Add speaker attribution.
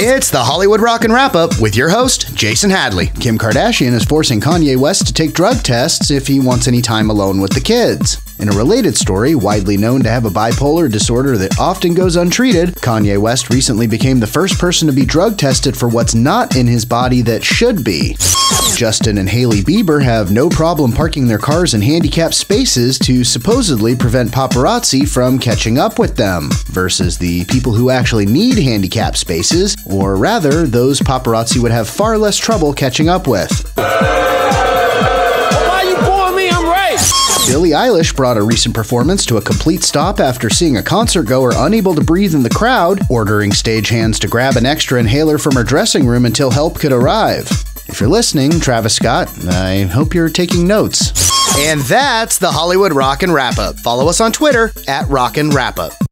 Speaker 1: It's the Hollywood Rockin' Wrap Up with your host, Jason Hadley. Kim Kardashian is forcing Kanye West to take drug tests if he wants any time alone with the kids. In a related story, widely known to have a bipolar disorder that often goes untreated, Kanye West recently became the first person to be drug tested for what's not in his body that should be. Justin and Hailey Bieber have no problem parking their cars in handicapped spaces to supposedly prevent paparazzi from catching up with them, versus the people who actually need handicapped spaces, or rather, those paparazzi would have far less trouble catching up with.
Speaker 2: Why you pouring me? I'm right.
Speaker 1: Billie Eilish brought a recent performance to a complete stop after seeing a concert goer unable to breathe in the crowd, ordering stagehands to grab an extra inhaler from her dressing room until help could arrive. If you're listening, Travis Scott, I hope you're taking notes. And that's the Hollywood Rockin' Wrap Up. Follow us on Twitter at Rockin' Wrap Up.